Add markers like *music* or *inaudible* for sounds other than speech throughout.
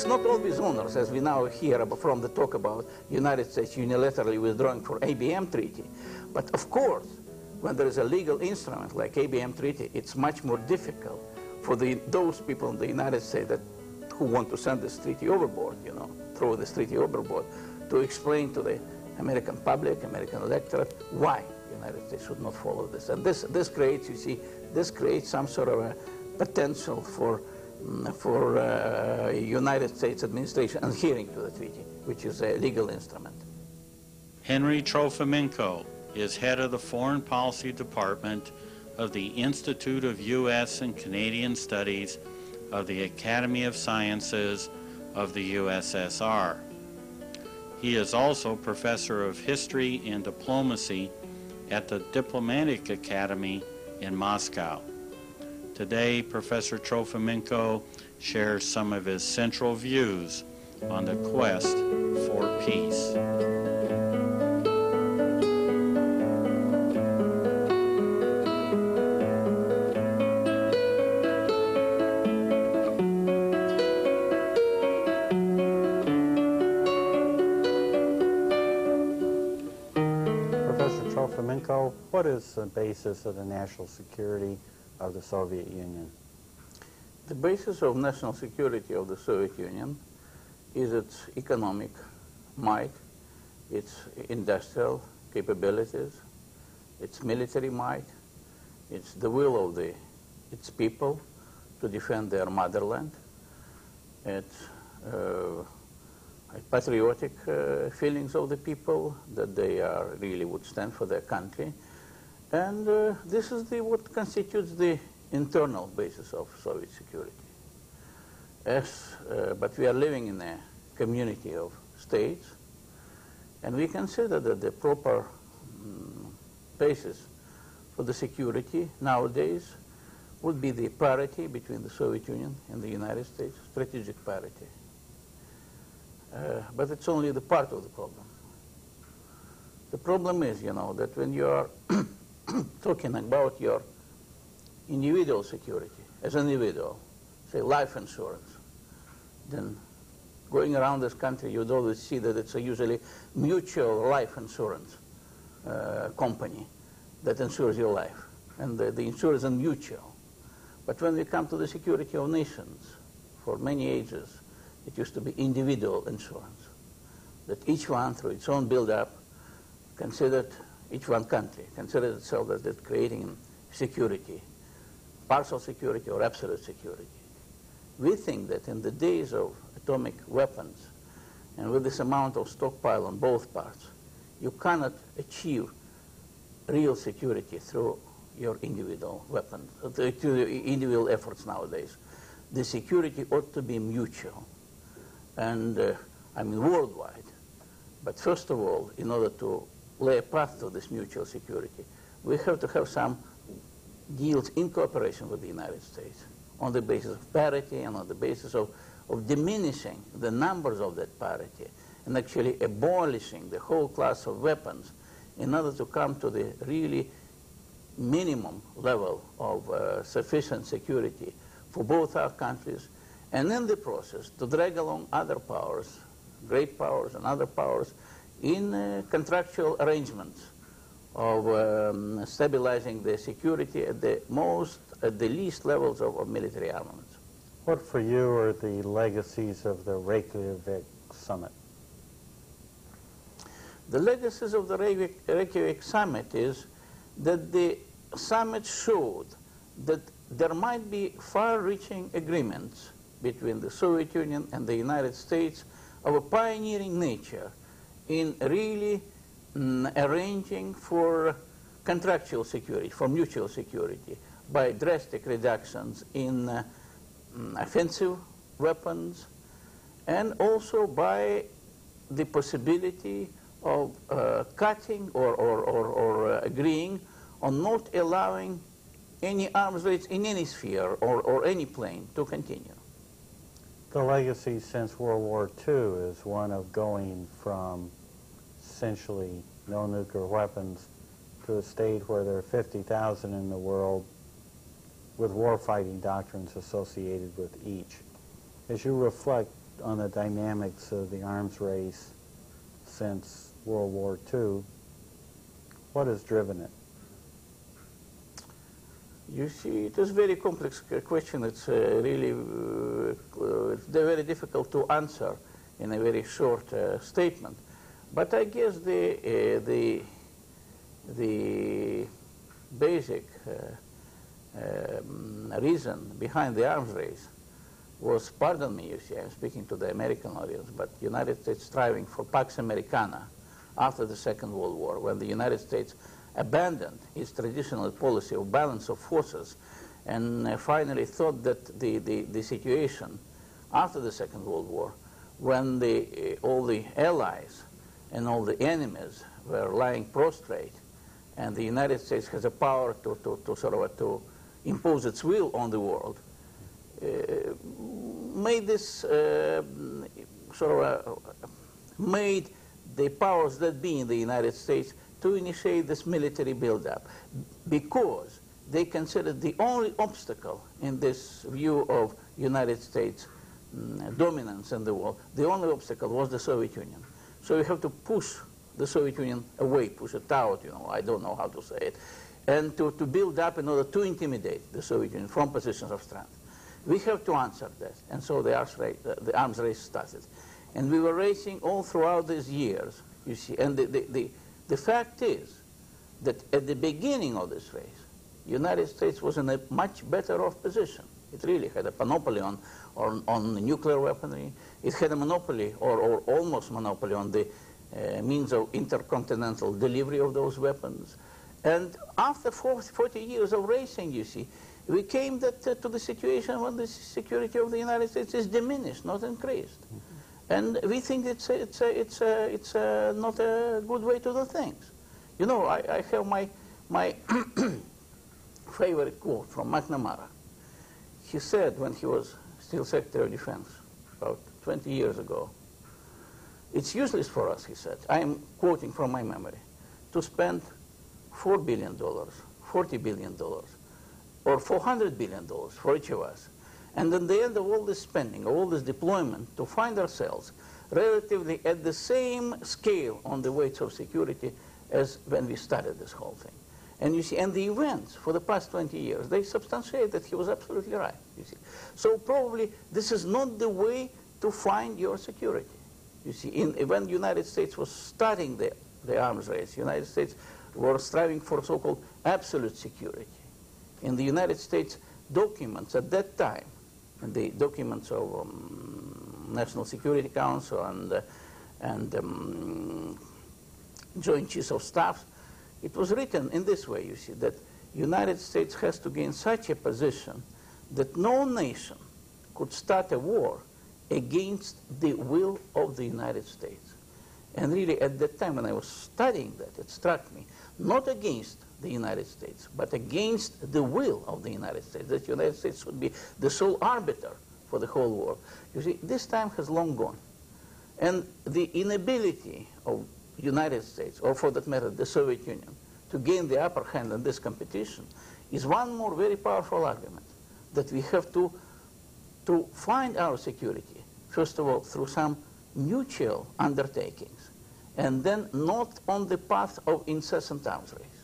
it's not always honors, as we now hear from the talk about United States unilaterally withdrawing from ABM treaty. But of course, when there is a legal instrument like ABM treaty, it's much more difficult for the, those people in the United States that, who want to send this treaty overboard, you know, throw this treaty overboard, to explain to the American public, American electorate, why the United States should not follow this. And this, this creates, you see, this creates some sort of a potential for, for uh, United States administration adhering to the treaty, which is a legal instrument. Henry Trofimenko is head of the Foreign Policy Department of the Institute of U.S. and Canadian Studies of the Academy of Sciences of the USSR. He is also professor of history and diplomacy at the Diplomatic Academy in Moscow. Today, Professor Trofimenko shares some of his central views on the quest for peace. Professor Trofimenko, what is the basis of the national security of the Soviet Union? The basis of national security of the Soviet Union is its economic might, its industrial capabilities, its military might, it's the will of the, its people to defend their motherland, it's uh, patriotic uh, feelings of the people that they are really would stand for their country. And uh, this is the, what constitutes the internal basis of Soviet security. As, uh, but we are living in a community of states, and we consider that the proper um, basis for the security nowadays would be the parity between the Soviet Union and the United States, strategic parity. Uh, but it's only the part of the problem. The problem is, you know, that when you are *clears throat* *clears throat* talking about your individual security as an individual, say life insurance, then going around this country, you'd always see that it's a usually mutual life insurance uh, company that insures your life. And the, the insurance is mutual. But when we come to the security of nations, for many ages, it used to be individual insurance, that each one, through its own build-up, considered each one country, considers itself as creating security, partial security or absolute security. We think that in the days of atomic weapons, and with this amount of stockpile on both parts, you cannot achieve real security through your individual weapons, through individual efforts nowadays. The security ought to be mutual and uh, I mean worldwide. But first of all, in order to lay a path to this mutual security, we have to have some deals in cooperation with the United States on the basis of parity and on the basis of, of diminishing the numbers of that parity and actually abolishing the whole class of weapons in order to come to the really minimum level of uh, sufficient security for both our countries and in the process to drag along other powers, great powers and other powers, in contractual arrangements of um, stabilizing the security at the most, at the least levels of, of military armaments. What for you are the legacies of the Reykjavik summit? The legacies of the Reykjavik, Reykjavik summit is that the summit showed that there might be far-reaching agreements between the Soviet Union and the United States of a pioneering nature in really mm, arranging for contractual security, for mutual security, by drastic reductions in uh, mm, offensive weapons, and also by the possibility of uh, cutting or, or, or, or uh, agreeing on not allowing any arms race in any sphere or, or any plane to continue. The legacy since World War II is one of going from essentially no nuclear weapons to a state where there are 50,000 in the world with warfighting doctrines associated with each. As you reflect on the dynamics of the arms race since World War II. What has driven it? You see, it is a very complex question. It's uh, really uh, uh, very difficult to answer in a very short uh, statement. But I guess the uh, the the basic um, reason behind the arms race was, pardon me, you see, I'm speaking to the American audience, but United States striving for Pax Americana after the Second World War, when the United States abandoned its traditional policy of balance of forces and uh, finally thought that the, the, the, situation after the Second World War, when the, uh, all the allies and all the enemies were lying prostrate, and the United States has a power to, to, to sort of to impose its will on the world, uh, made this uh, sort of uh, made the powers that be in the United States to initiate this military buildup because they considered the only obstacle in this view of United States mm, dominance in the world, the only obstacle was the Soviet Union. So we have to push the Soviet Union away, push it out, you know, I don't know how to say it, and to, to build up in order to intimidate the Soviet Union from positions of strength. We have to answer that, and so the arms race, the arms race started. And we were racing all throughout these years, you see, and the, the, the the fact is that at the beginning of this race, the United States was in a much better off position. It really had a monopoly on, on, on nuclear weaponry. It had a monopoly, or, or almost monopoly, on the uh, means of intercontinental delivery of those weapons. And after 40 years of racing, you see, we came that, uh, to the situation when the security of the United States is diminished, not increased. Mm -hmm. And we think it's, a, it's, a, it's, a, it's not a good way to do things. You know, I, I have my, my *coughs* favorite quote from McNamara. He said when he was still Secretary of Defense, about 20 years ago, it's useless for us, he said, I am quoting from my memory, to spend $4 billion, $40 billion, or $400 billion for each of us and at the end of all this spending, all this deployment, to find ourselves relatively at the same scale on the weights of security as when we started this whole thing. And you see, and the events for the past 20 years, they substantiate that he was absolutely right, you see. So probably this is not the way to find your security. You see, in, when the United States was starting the, the arms race, the United States were striving for so-called absolute security. In the United States documents at that time, the documents of um, National Security Council and, uh, and um, Joint Chiefs of Staff, it was written in this way, you see, that United States has to gain such a position that no nation could start a war against the will of the United States. And really, at that time when I was studying that, it struck me, not against the United States, but against the will of the United States, that the United States would be the sole arbiter for the whole world. You see, this time has long gone. And the inability of United States, or for that matter, the Soviet Union, to gain the upper hand in this competition is one more very powerful argument that we have to, to find our security, first of all, through some mutual undertakings, and then not on the path of incessant arms race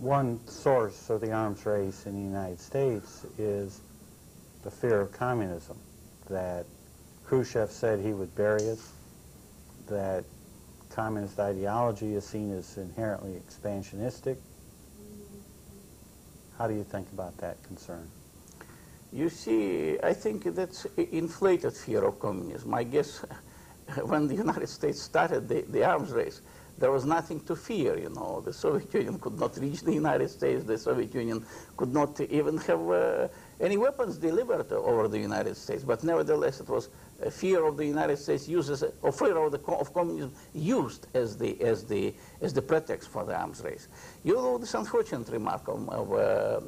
one source of the arms race in the United States is the fear of communism, that Khrushchev said he would bury us, that communist ideology is seen as inherently expansionistic. How do you think about that concern? You see, I think that's inflated fear of communism. I guess *laughs* when the United States started the, the arms race, there was nothing to fear, you know. The Soviet Union could not reach the United States. The Soviet Union could not even have uh, any weapons delivered over the United States. But nevertheless, it was fear of the United States uses, or fear of, the, of communism used as the, as, the, as the pretext for the arms race. You know this unfortunate remark of, of uh,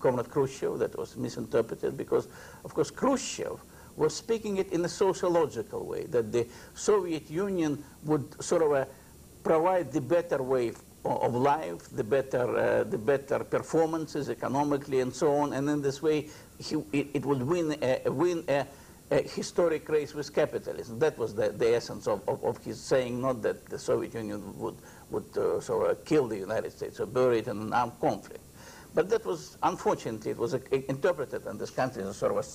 Comrade Khrushchev that was misinterpreted because, of course, Khrushchev was speaking it in a sociological way, that the Soviet Union would sort of uh, provide the better way of life, the better, uh, the better performances economically and so on, and in this way he, it, it would win a, win a, a historic race with capitalism. That was the, the essence of, of, of his saying, not that the Soviet Union would, would uh, sort of kill the United States or bury it in an armed conflict. But that was, unfortunately, it was interpreted in this country as sort of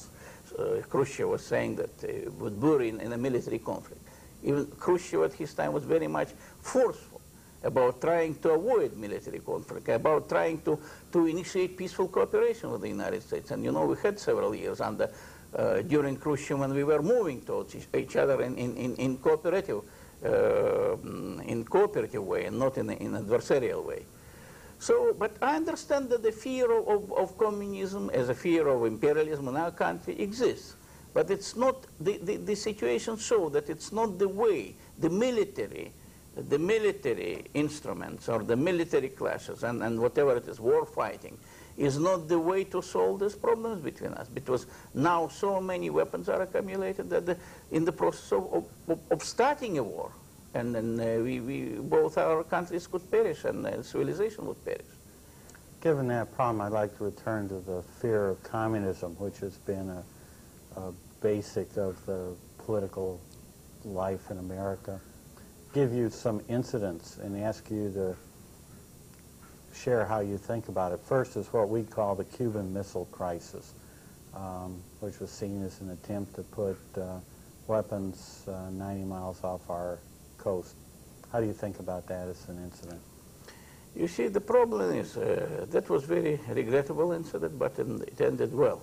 uh, Khrushchev was saying that uh, would bury in, in a military conflict. Even Khrushchev at his time was very much forceful about trying to avoid military conflict, about trying to, to initiate peaceful cooperation with the United States. And you know, we had several years under, uh, during Khrushchev when we were moving towards each other in, in, in, cooperative, uh, in cooperative way and not in an adversarial way. So, but I understand that the fear of, of, of, communism as a fear of imperialism in our country exists. But it's not, the, the, the situation shows that it's not the way the military, the military instruments or the military clashes and, and whatever it is, war fighting, is not the way to solve these problems between us. Because now so many weapons are accumulated that the, in the process of, of, of starting a war, and then uh, we, we, both our countries could perish and uh, civilization would perish. Given that problem, I'd like to return to the fear of communism, which has been a, a basic of the political life in America. Give you some incidents and ask you to share how you think about it. First is what we call the Cuban Missile Crisis, um, which was seen as an attempt to put uh, weapons uh, 90 miles off our coast. How do you think about that as an incident? You see, the problem is uh, that was very regrettable incident, but it ended well.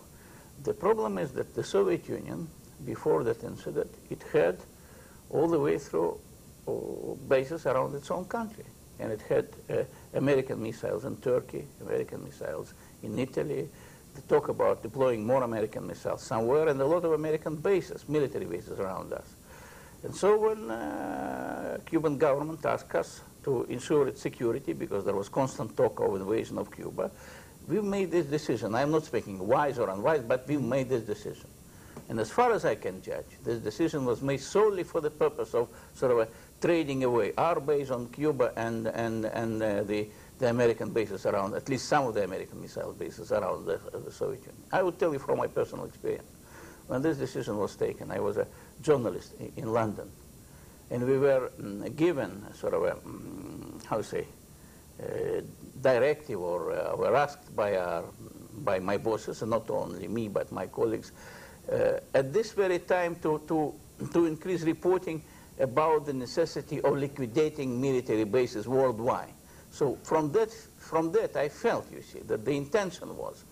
The problem is that the Soviet Union, before that incident, it had all the way through uh, bases around its own country. And it had uh, American missiles in Turkey, American missiles in Italy. They talk about deploying more American missiles somewhere, and a lot of American bases, military bases around us. And so when uh, Cuban government asked us to ensure its security, because there was constant talk of invasion of Cuba, we made this decision. I'm not speaking wise or unwise, but we made this decision. And as far as I can judge, this decision was made solely for the purpose of sort of trading away our base on Cuba and, and, and uh, the, the American bases around, at least some of the American missile bases around the, the Soviet Union. I would tell you from my personal experience. When this decision was taken, I was a journalist in London. And we were mm, given sort of a, mm, how to say, uh, directive or uh, were asked by, our, by my bosses, and not only me, but my colleagues, uh, at this very time to, to, to increase reporting about the necessity of liquidating military bases worldwide. So from that, from that I felt, you see, that the intention was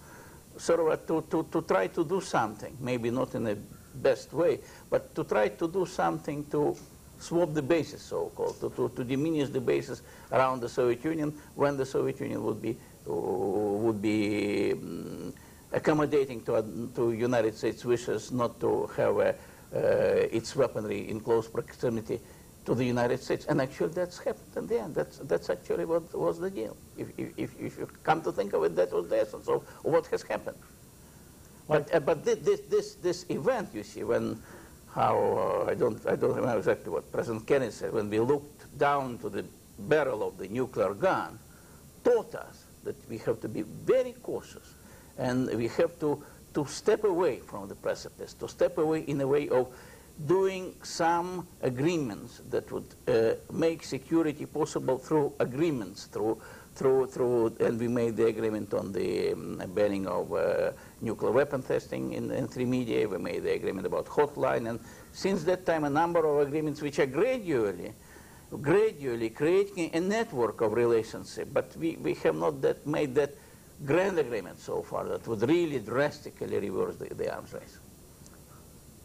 sort of to, to, to try to do something, maybe not in the best way, but to try to do something to swap the bases, so-called, to, to, to, diminish the bases around the Soviet Union when the Soviet Union would be, uh, would be um, accommodating to, to United States wishes not to have uh, its weaponry in close proximity to the United States. And actually that's happened in the end. That's, that's actually what was the deal. If, if, if you come to think of it, that was the essence of, of what has happened. But, uh, but this, this, this event, you see, when how, uh, I, don't, I don't remember exactly what President Kennedy said, when we looked down to the barrel of the nuclear gun, taught us that we have to be very cautious and we have to, to step away from the precipice, to step away in a way of doing some agreements that would uh, make security possible through agreements, through through, through, and we made the agreement on the um, banning of uh, nuclear weapon testing in, in three media. We made the agreement about hotline, and since that time, a number of agreements which are gradually, gradually creating a network of relationship. But we, we have not that made that grand agreement so far that would really drastically reverse the, the arms race.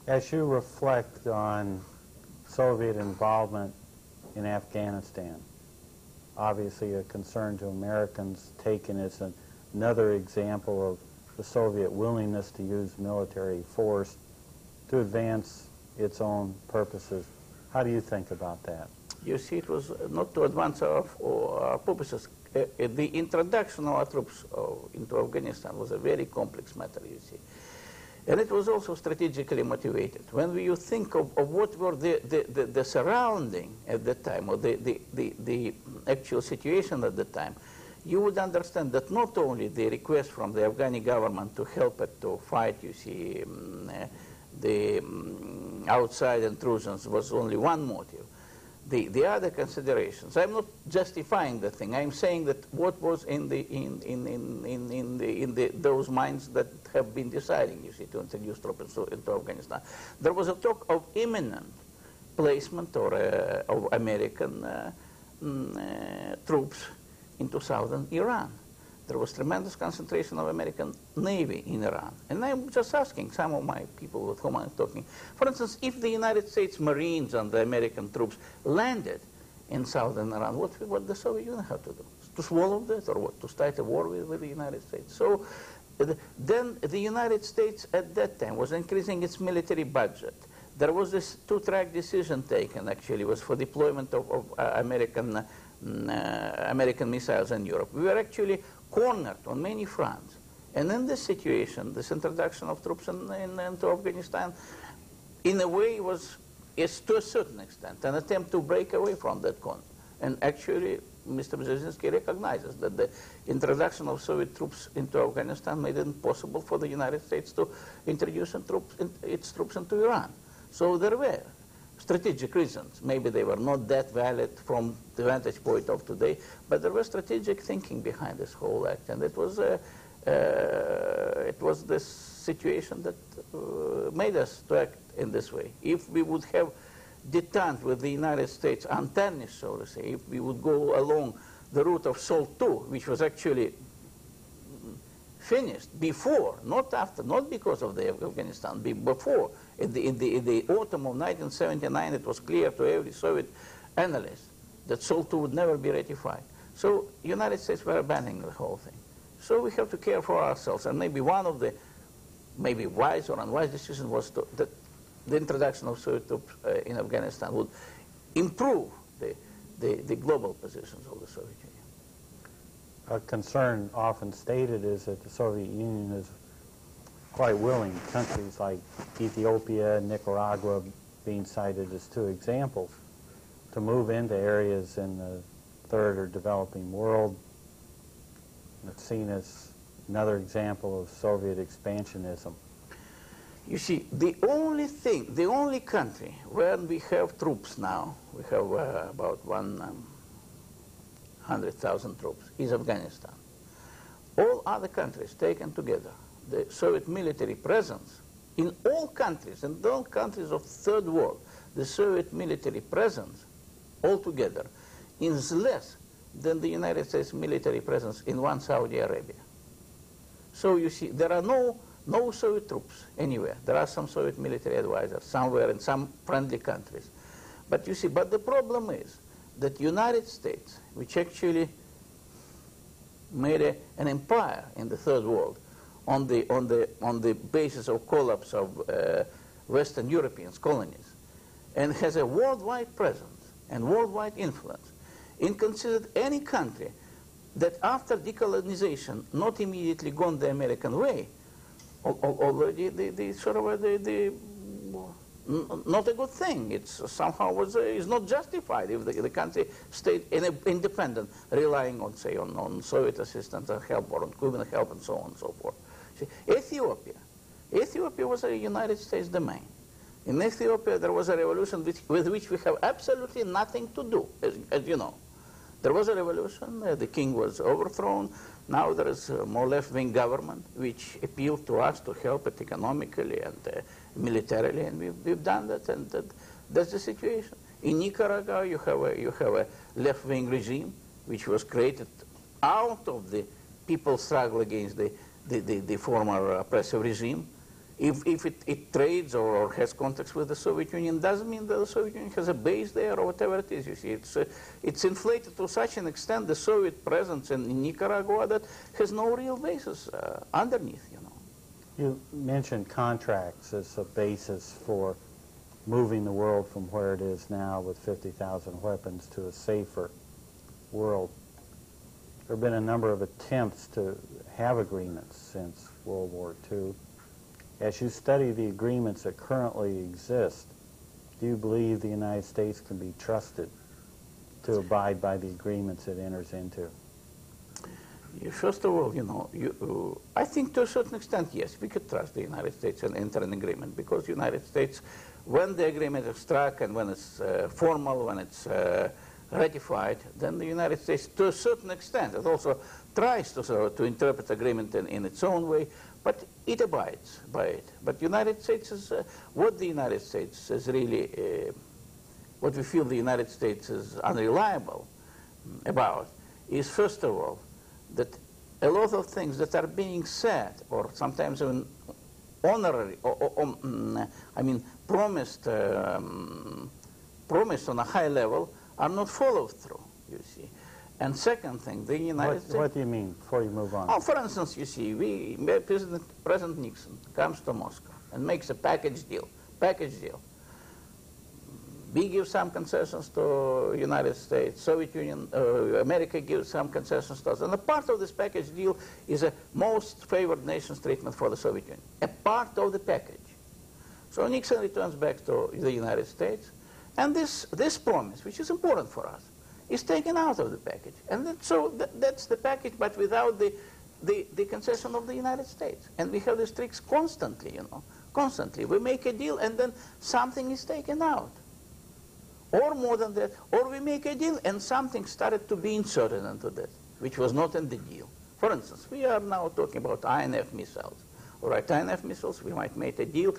As you reflect on Soviet involvement in Afghanistan, obviously a concern to Americans taken as an, another example of the Soviet willingness to use military force to advance its own purposes. How do you think about that? You see, it was not to advance our, our purposes. Uh, the introduction of our troops uh, into Afghanistan was a very complex matter, you see. And it was also strategically motivated. When you think of, of what were the, the, the, the, surrounding at the time, or the, the, the, the actual situation at the time, you would understand that not only the request from the Afghani government to help it to fight, you see, um, uh, the mm, outside intrusions was only one motive. The, the other considerations, I'm not justifying the thing. I'm saying that what was in the in in in in, in the in the those minds that have been deciding, you see, to introduce troops into, Afghanistan. There was a talk of imminent placement or uh, of American uh, mm, uh, troops into southern Iran. There was tremendous concentration of American Navy in Iran. And I'm just asking some of my people with whom I'm talking. For instance, if the United States Marines and the American troops landed in southern Iran, what would the Soviet Union have to do? To swallow that or what? To start a war with, with the United States? So then the United States at that time was increasing its military budget. There was this two-track decision taken, actually, was for deployment of, of uh, American, mm, uh, American missiles in Europe. We were actually cornered on many fronts. And in this situation, this introduction of troops in, in, into Afghanistan, in a way, was, is to a certain extent, an attempt to break away from that corner. And actually, Mr. Brzezinski recognizes that the introduction of Soviet troops into Afghanistan made it impossible for the United States to introduce troops, its troops into Iran. So there were strategic reasons. Maybe they were not that valid from the vantage point of today, but there was strategic thinking behind this whole act, and it was uh, uh, it was this situation that uh, made us to act in this way. If we would have detente with the United States, untarnished, so to say, if we would go along the route of SALT II, which was actually finished before, not after, not because of the Afghanistan, before. In the, in, the, in the autumn of 1979, it was clear to every Soviet analyst that SALT II would never be ratified. So United States were abandoning the whole thing. So we have to care for ourselves. And maybe one of the maybe wise or unwise decisions was to, that the introduction of Soviet troops uh, in Afghanistan would improve the, the, the global positions of the Soviet Union. A concern often stated is that the Soviet Union is quite willing, countries like Ethiopia, Nicaragua being cited as two examples, to move into areas in the third or developing world that's seen as another example of Soviet expansionism. You see, the only thing, the only country where we have troops now, we have uh, about 100,000 um, troops, is Afghanistan. All other countries taken together, the Soviet military presence in all countries, in all countries of third world, the Soviet military presence altogether is less than the United States military presence in one Saudi Arabia. So you see, there are no no Soviet troops anywhere. There are some Soviet military advisors somewhere in some friendly countries. But you see, but the problem is that United States, which actually made a, an empire in the third world on the, on the, on the basis of collapse of uh, Western European colonies, and has a worldwide presence and worldwide influence, in considered any country that after decolonization not immediately gone the American way, already the, the sort of the, the not a good thing. It's somehow was uh, is not justified if the, the country stayed in independent, relying on say on, on Soviet assistance and help or on Cuban help and so on and so forth. Ethiopia, Ethiopia was a United States domain. In Ethiopia, there was a revolution with, with which we have absolutely nothing to do, as, as you know. There was a revolution, uh, the king was overthrown, now there is a more left-wing government which appealed to us to help it economically and uh, militarily, and we've, we've done that, and that, that's the situation. In Nicaragua, you have a, you have a left-wing regime which was created out of the people's struggle against the, the, the, the former oppressive regime, if, if it, it trades or, or, has contacts with the Soviet Union, doesn't mean that the Soviet Union has a base there or whatever it is. You see, it's, uh, it's inflated to such an extent, the Soviet presence in, in Nicaragua, that has no real basis uh, underneath, you know. You mentioned contracts as a basis for moving the world from where it is now with 50,000 weapons to a safer world. There have been a number of attempts to have agreements since World War II. As you study the agreements that currently exist, do you believe the United States can be trusted to abide by the agreements it enters into? First of all, you know, you, uh, I think to a certain extent, yes, we could trust the United States and enter an agreement because the United States, when the agreement is struck and when it's uh, formal, when it's uh, ratified, then the United States, to a certain extent, it also tries to, sort of, to interpret agreement in, in its own way, but it abides by it. But United States is, uh, what the United States is really, uh, what we feel the United States is unreliable about is, first of all, that a lot of things that are being said, or sometimes even honorary, or, or, or, mm, I mean, promised, um, promised on a high level, are not followed through, you see. And second thing, the United What, States... what do you mean, before you move on? Oh, for instance, you see, we, President, President Nixon comes to Moscow and makes a package deal, package deal. We give some concessions to United States, Soviet Union, uh, America gives some concessions to us. And a part of this package deal is a most favored nations treatment for the Soviet Union, a part of the package. So Nixon returns back to the United States, and this, this promise, which is important for us, is taken out of the package. And that, so th that's the package, but without the, the, the concession of the United States. And we have these tricks constantly, you know, constantly. We make a deal, and then something is taken out. Or more than that, or we make a deal, and something started to be inserted into that, which was not in the deal. For instance, we are now talking about INF missiles. All right, INF missiles, we might make a deal.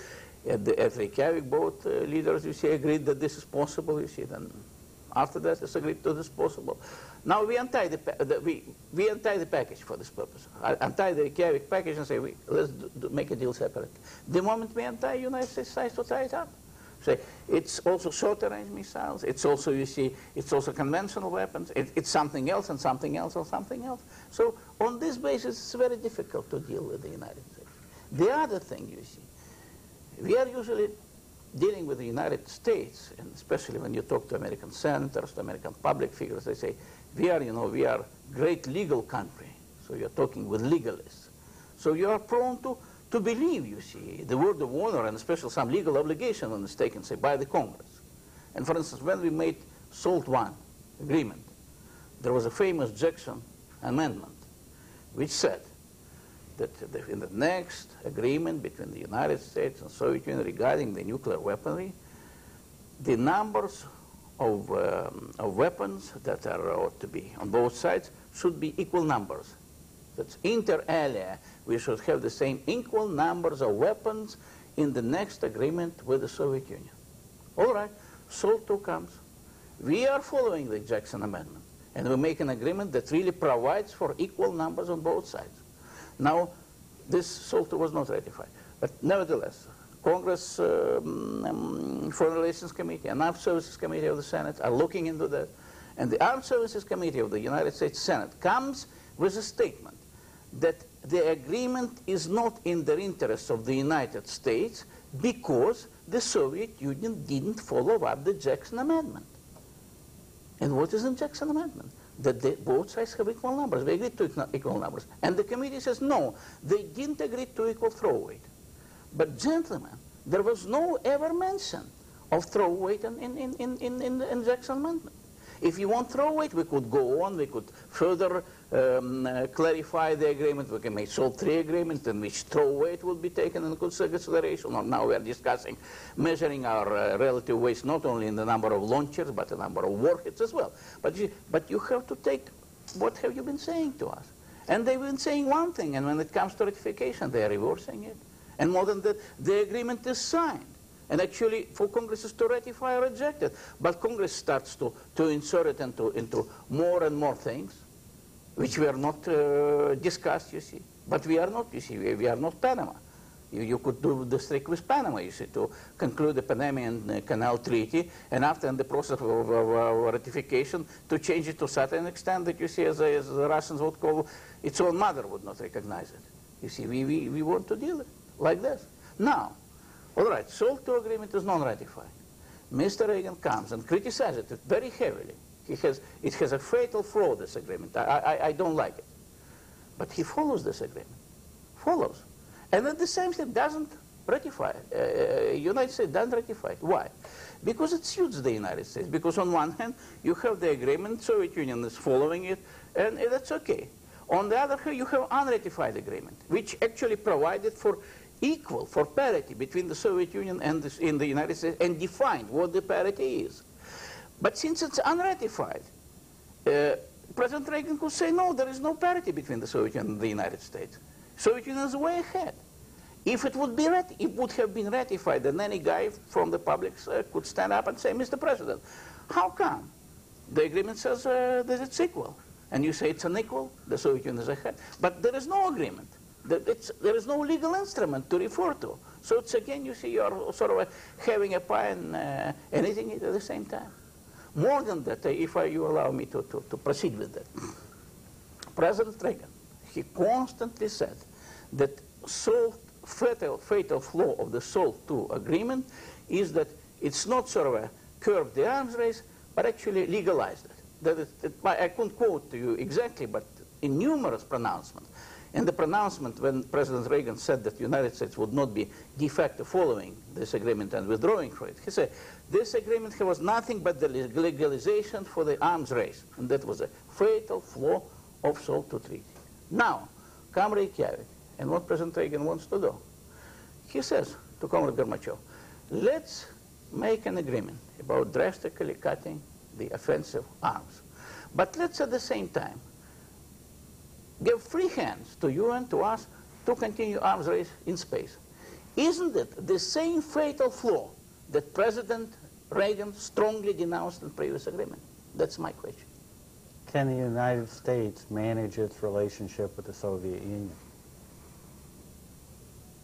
At the, at Reykjavik, both uh, leaders, you see, agreed that this is possible, you see, then after that, it's agreed to this possible. Now we untie the, the, we, we untie the package for this purpose. I untie the Reykjavik package and say, we, let's do, do, make a deal separate. The moment we untie, United States decides to tie it up. Say, it's also short-range missiles. It's also, you see, it's also conventional weapons. It, it's something else and something else and something else. So on this basis, it's very difficult to deal with the United States. The other thing, you see, we are usually dealing with the United States, and especially when you talk to American senators, to American public figures, they say, we are, you know, we are great legal country. So you're talking with legalists. So you are prone to, to believe, you see, the word of honor and especially some legal obligation on the it's taken, say, by the Congress. And for instance, when we made SALT I agreement, there was a famous Jackson amendment which said that in the next agreement between the United States and Soviet Union regarding the nuclear weaponry, the numbers of, um, of weapons that are ought to be on both sides should be equal numbers. That's inter alia. We should have the same equal numbers of weapons in the next agreement with the Soviet Union. All right, SALT II comes. We are following the Jackson Amendment, and we make an agreement that really provides for equal numbers on both sides. Now, this SALT was not ratified. But nevertheless, Congress um, um, Foreign Relations Committee and Armed Services Committee of the Senate are looking into that. And the Armed Services Committee of the United States Senate comes with a statement that the agreement is not in the interest of the United States because the Soviet Union didn't follow up the Jackson Amendment. And what is the Jackson Amendment? That both sides have equal numbers. They agreed to equal numbers. And the committee says, no, they didn't agree to equal throw weight. But gentlemen, there was no ever mention of throw weight in, in, in, in, in the Jackson Amendment. If you want throw weight, we could go on, we could further um, uh, clarify the agreement, we can make SALT III agreement in which throw weight will be taken into consideration. Or now we are discussing measuring our uh, relative weights not only in the number of launchers, but the number of warheads as well. But you, but you have to take what have you been saying to us? And they've been saying one thing, and when it comes to ratification, they are reversing it. And more than that, the agreement is signed. And actually, for Congress is to ratify or reject it. But Congress starts to, to insert it into, into more and more things, which were not uh, discussed, you see. But we are not, you see, we, we are not Panama. You, you, could do the trick with Panama, you see, to conclude the Panamanian uh, Canal Treaty, and after in the process of, of, of, ratification, to change it to such an extent that you see, as, as the Russians would call, its own mother would not recognize it. You see, we, we, we want to deal it like this. Now, all right, SALT II agreement is non-ratified. Mr. Reagan comes and criticizes it very heavily. He has, it has a fatal flaw, this agreement. I, I, I don't like it. But he follows this agreement. Follows. And at the same time doesn't ratify it. Uh, United States doesn't ratify it. Why? Because it suits the United States. Because on one hand, you have the agreement, Soviet Union is following it, and that's okay. On the other hand, you have unratified agreement, which actually provided for equal, for parity between the Soviet Union and the, in the United States and defined what the parity is. But since it's unratified, uh, President Reagan could say, no, there is no parity between the Soviet Union and the United States. Soviet Union is way ahead. If it would be rat- it would have been ratified, then any guy from the public uh, could stand up and say, Mr. President, how come the agreement says uh, that it's equal? And you say it's unequal, the Soviet Union is ahead. But there is no agreement. There is no legal instrument to refer to. So it's again, you see, you're sort of having a pie and, uh, and eating it at the same time. More than that, uh, if I, you allow me to, to, to proceed with that, President Reagan, he constantly said that sole fatal, fatal flaw of the SALT II agreement is that it's not sort of a curb the arms race, but actually legalized it. That it, I couldn't quote to you exactly, but in numerous pronouncements. In the pronouncement when President Reagan said that the United States would not be de facto following this agreement and withdrawing from it, he said, this agreement was nothing but the legalization for the arms race. And that was a fatal flaw of SALT II treaty. Now, come Reykjavik, and what President Reagan wants to do. He says to Comrade Gorbachev, let's make an agreement about drastically cutting the offensive arms. But let's at the same time give free hands to you and to us to continue arms race in space. Isn't it the same fatal flaw that President Reagan strongly denounced in the previous agreement? That's my question. Can the United States manage its relationship with the Soviet Union?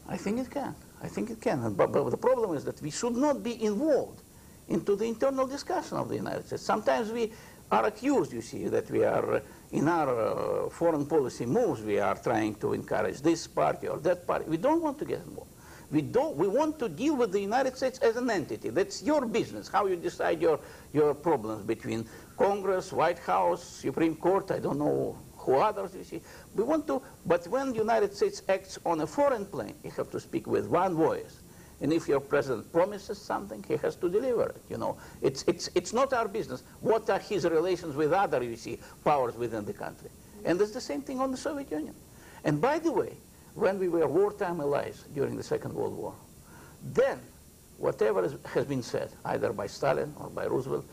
I think it can. I think it can. But, but the problem is that we should not be involved into the internal discussion of the United States. Sometimes we are accused, you see, that we are, uh, in our uh, foreign policy moves, we are trying to encourage this party or that party. We don't want to get involved. We, don't, we want to deal with the United States as an entity. That's your business, how you decide your, your problems between Congress, White House, Supreme Court, I don't know who others, you see. We want to, but when the United States acts on a foreign plane, you have to speak with one voice. And if your president promises something, he has to deliver it, you know. It's, it's, it's not our business. What are his relations with other, you see, powers within the country? And it's the same thing on the Soviet Union. And by the way, when we were wartime allies during the Second World War, then whatever has been said, either by Stalin or by Roosevelt,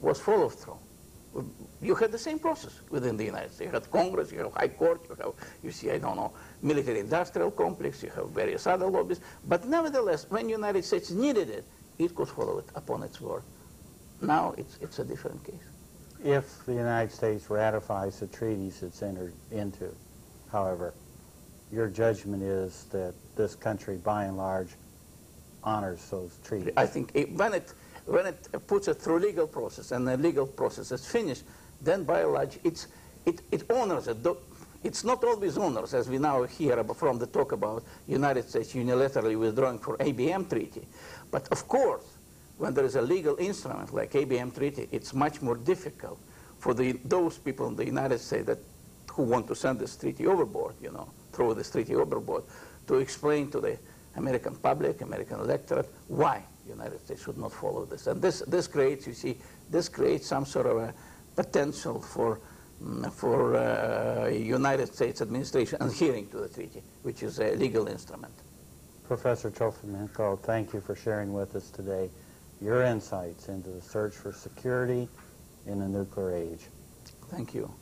was followed through. You had the same process within the United States. You had Congress, you have High Court, you have, you see, I don't know, military-industrial complex, you have various other lobbies. But nevertheless, when the United States needed it, it could follow it upon its word. Now it's, it's a different case. If the United States ratifies the treaties it's entered into, however, your judgment is that this country, by and large, honors those treaties. I think it, when it when it puts it through legal process and the legal process is finished, then by and large it's, it, it honors it. It's not always honors, as we now hear from the talk about United States unilaterally withdrawing from ABM treaty. But of course, when there is a legal instrument like ABM treaty, it's much more difficult for the, those people in the United States that, who want to send this treaty overboard, you know, throw this treaty overboard, to explain to the American public, American electorate, why the United States should not follow this. And this, this creates, you see, this creates some sort of a potential for, mm, for uh, United States administration adhering to the treaty, which is a legal instrument. Professor Trofimenko, thank you for sharing with us today your insights into the search for security in a nuclear age. Thank you.